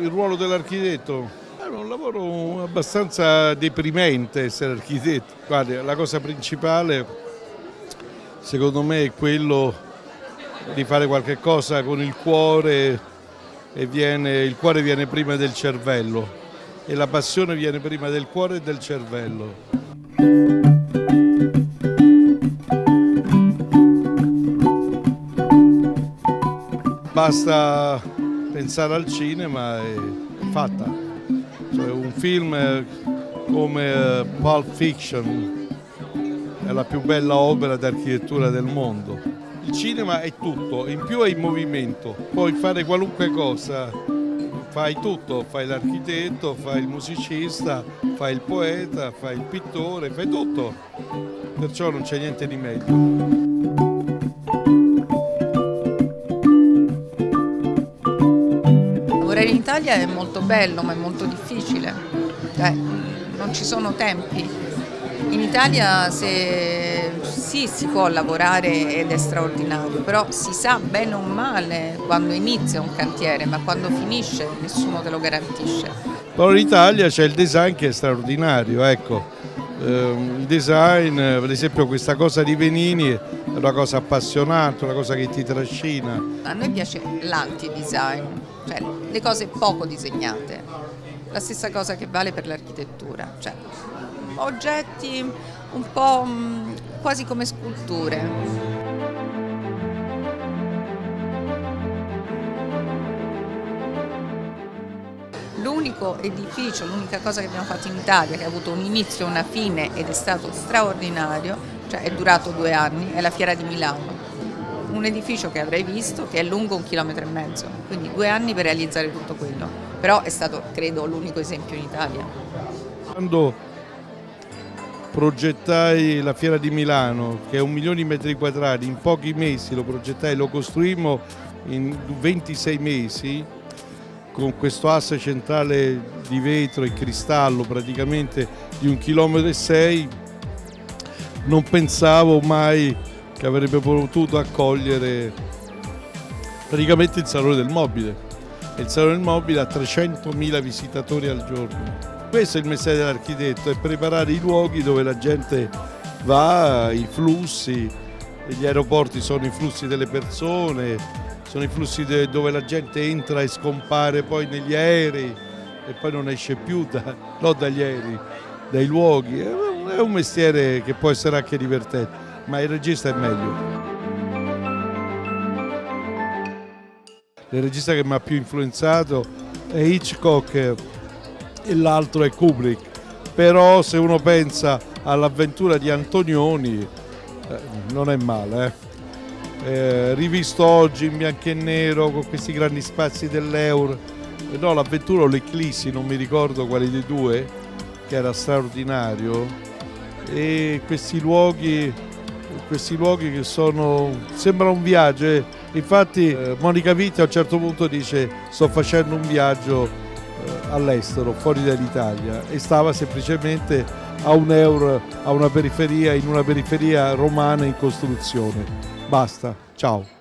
Il ruolo dell'architetto è un lavoro abbastanza deprimente essere architetto. Guardi, la cosa principale secondo me è quello di fare qualche cosa con il cuore e viene, il cuore viene prima del cervello e la passione viene prima del cuore e del cervello. Basta pensare al cinema è fatta. Cioè, un film come eh, Pulp Fiction è la più bella opera d'architettura del mondo. Il cinema è tutto, in più è in movimento, puoi fare qualunque cosa, fai tutto, fai l'architetto, fai il musicista, fai il poeta, fai il pittore, fai tutto, perciò non c'è niente di meglio. Lavorare in Italia è molto bello ma è molto difficile, eh, non ci sono tempi. In Italia se, sì si può lavorare ed è straordinario, però si sa bene o male quando inizia un cantiere, ma quando finisce nessuno te lo garantisce. Però in Italia c'è il design che è straordinario, ecco. Il design, per esempio questa cosa di Venini è una cosa appassionante, una cosa che ti trascina. A noi piace l'anti-design, cioè le cose poco disegnate, la stessa cosa che vale per l'architettura, cioè oggetti un po' quasi come sculture. L'unico edificio, l'unica cosa che abbiamo fatto in Italia che ha avuto un inizio e una fine ed è stato straordinario, cioè è durato due anni, è la Fiera di Milano. Un edificio che avrei visto che è lungo un chilometro e mezzo, quindi due anni per realizzare tutto quello, però è stato credo l'unico esempio in Italia. Quando progettai la Fiera di Milano, che è un milione di metri quadrati, in pochi mesi lo progettai, lo costruimmo in 26 mesi, con questo asse centrale di vetro e cristallo praticamente di un chilometro e sei, non pensavo mai che avrebbe potuto accogliere praticamente il Salone del Mobile. E il Salone del Mobile ha 300.000 visitatori al giorno. Questo è il mestiere dell'architetto, è preparare i luoghi dove la gente va, i flussi, gli aeroporti sono i flussi delle persone, sono i flussi dove la gente entra e scompare poi negli aerei e poi non esce più da, no, dagli aerei, dai luoghi. È un mestiere che può essere anche divertente, ma il regista è meglio. Il regista che mi ha più influenzato è Hitchcock e l'altro è Kubrick, però se uno pensa all'avventura di Antonioni eh, non è male. Eh eh, rivisto oggi in bianco e nero con questi grandi spazi dell'Eur. Eh, no, l'avventura o l'Eclissi, non mi ricordo quale dei due, che era straordinario. E questi luoghi, questi luoghi che sono. sembra un viaggio. Eh. Infatti eh, Monica Vitti a un certo punto dice sto facendo un viaggio eh, all'estero, fuori dall'Italia e stava semplicemente a un euro a una periferia, in una periferia romana in costruzione. Basta, ciao.